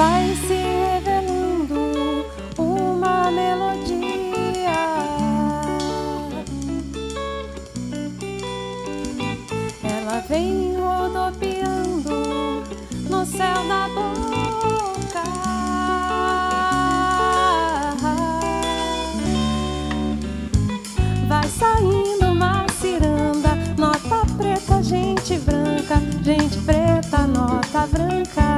vai se revelando uma melodia. Ela vem céu da boca. Vai saindo uma ciranda, nota preta, gente branca, gente preta, nota branca.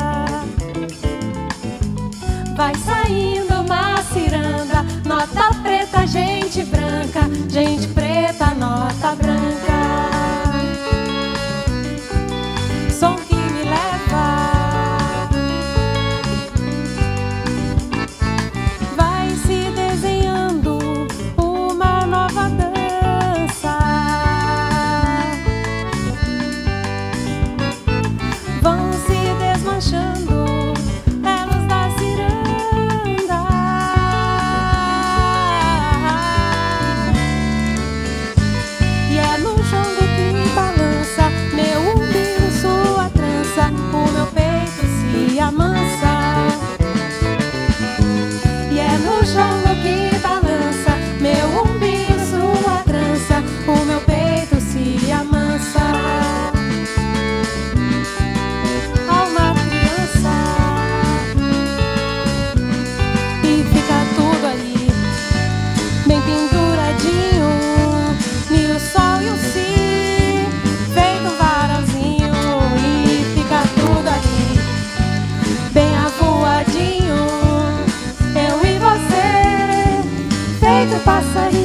pássaro